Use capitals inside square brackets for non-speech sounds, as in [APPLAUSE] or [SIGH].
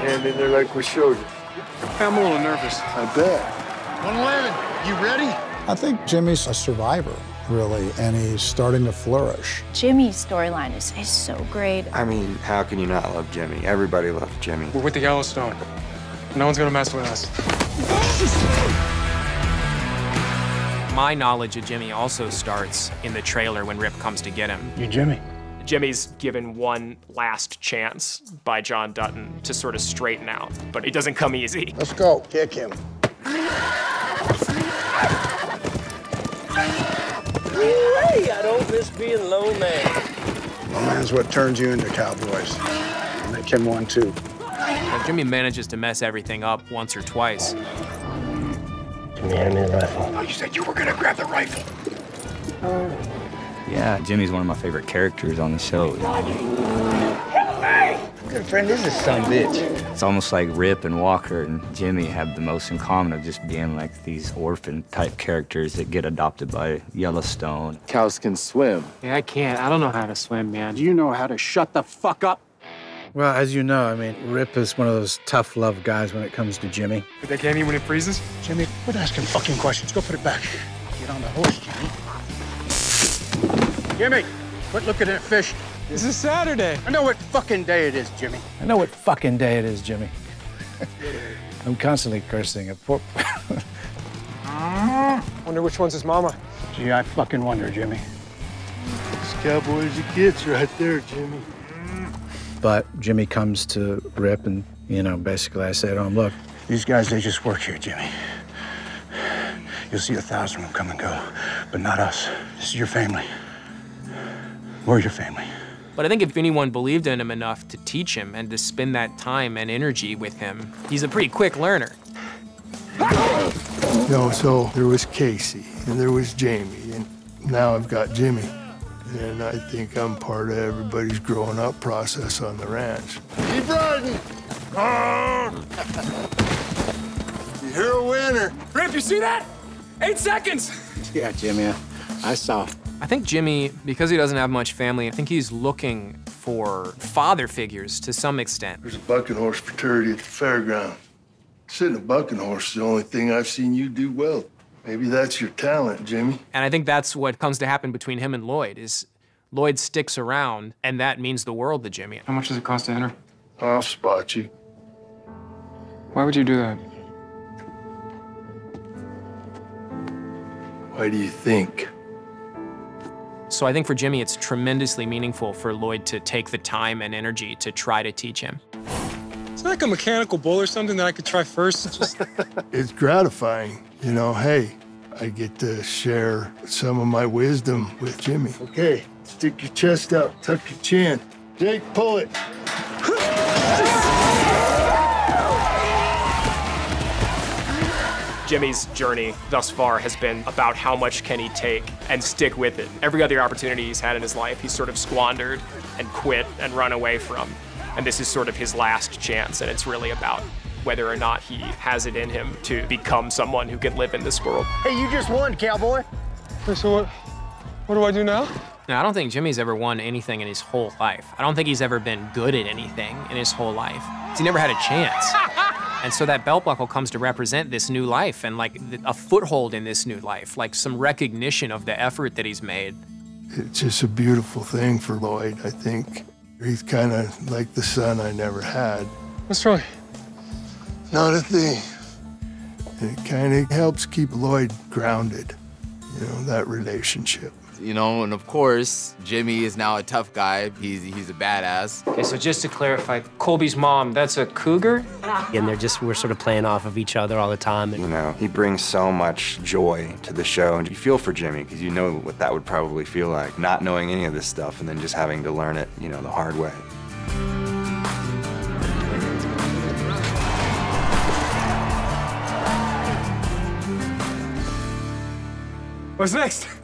hand in there like we showed you. I'm a little nervous. I bet. 111, you ready? I think Jimmy's a survivor, really, and he's starting to flourish. Jimmy's storyline is, is so great. I mean, how can you not love Jimmy? Everybody loves Jimmy. We're with the Yellowstone. No one's gonna mess with us. My knowledge of Jimmy also starts in the trailer when Rip comes to get him. You Jimmy. Jimmy's given one last chance by John Dutton to sort of straighten out, but it doesn't come easy. Let's go. Kick him. Hey, I don't miss being low man. My man's what turns you into cowboys. Make him one too. But Jimmy manages to mess everything up once or twice. Jimmy, hand me the rifle. Oh, you said you were gonna grab the rifle. Oh. Yeah, Jimmy's one of my favorite characters on the show. What kind of friend this is some bitch? It's almost like Rip and Walker and Jimmy have the most in common of just being like these orphan type characters that get adopted by Yellowstone. Cows can swim. Yeah, I can't. I don't know how to swim, man. Do you know how to shut the fuck up? Well, as you know, I mean, Rip is one of those tough love guys when it comes to Jimmy. But they can't eat when it freezes? Jimmy, quit asking fucking questions. Go put it back. Get on the horse, Jimmy. Jimmy, quit looking at fish. This is Saturday. I know what fucking day it is, Jimmy. I know what fucking day it is, Jimmy. [LAUGHS] I'm constantly cursing at poor. [LAUGHS] Wonder which one's his mama. Gee, I fucking wonder, Jimmy. This cowboy as he gets right there, Jimmy. but Jimmy comes to Rip, and you know, basically, I say to oh, him, "Look, These guys, they just work here, Jimmy. You'll see a thousand of them come and go, but not us. This is your family. We're your family. But I think if anyone believed in him enough to teach him and to spend that time and energy with him, he's a pretty quick learner. No, so there was Kayce and there was Jamie, and now I've got Jimmy. And I think I'm part of everybody's growing up process on the ranch. Keep riding. [LAUGHS] You're a winner. Rip, you see that? Eight seconds! yeah, Jimmy, I saw." I think Jimmy, because he doesn't have much family, I think he's looking for father figures to some extent. There's a bucking horse fraternity at the fairground. Sitting a bucking horse is the only thing I've seen you do well. Maybe that's your talent, Jimmy. And I think that's what comes to happen between him and Lloyd is Lloyd sticks around, and that means the world to Jimmy. How much does it cost to enter? I'll spot you. Why would you do that? Why do you think? So I think for Jimmy, it's tremendously meaningful for Lloyd to take the time and energy to try to teach him. It's like a mechanical bull or something that I could try first? Just [LAUGHS] It's gratifying, you know. Hey, I get to share some of my wisdom with Jimmy. Okay, stick your chest out, tuck your chin. Jake, pull it. Jimmy's journey thus far has been about how much can he take and stick with it. Every other opportunity he's had in his life, he's sort of squandered and quit and run away from. And this is sort of his last chance, and it's really about whether or not he has it in him to become someone who can live in this world. Hey, you just won, cowboy. so what? What do I do now? Now, I don't think Jimmy's ever won anything in his whole life. I don't think he's ever been good at anything in his whole life. He never had a chance. And so that belt buckle comes to represent this new life and like a foothold in this new life, like some recognition of the effort that he's made. It's just a beautiful thing for Lloyd, I think. He's kind of like the son I never had. What's wrong? Not a thing. And it kind of helps keep Lloyd grounded, you know, that relationship. You know, and of course, Jimmy is now a tough guy. He's he's a badass. Okay, so just to clarify, Colby's mom, that's a cougar? And they're just, we're sort of playing off of each other all the time. You know, he brings so much joy to the show, and you feel for Jimmy because you know what that would probably feel like, not knowing any of this stuff and then just having to learn it, you know, the hard way. What's next?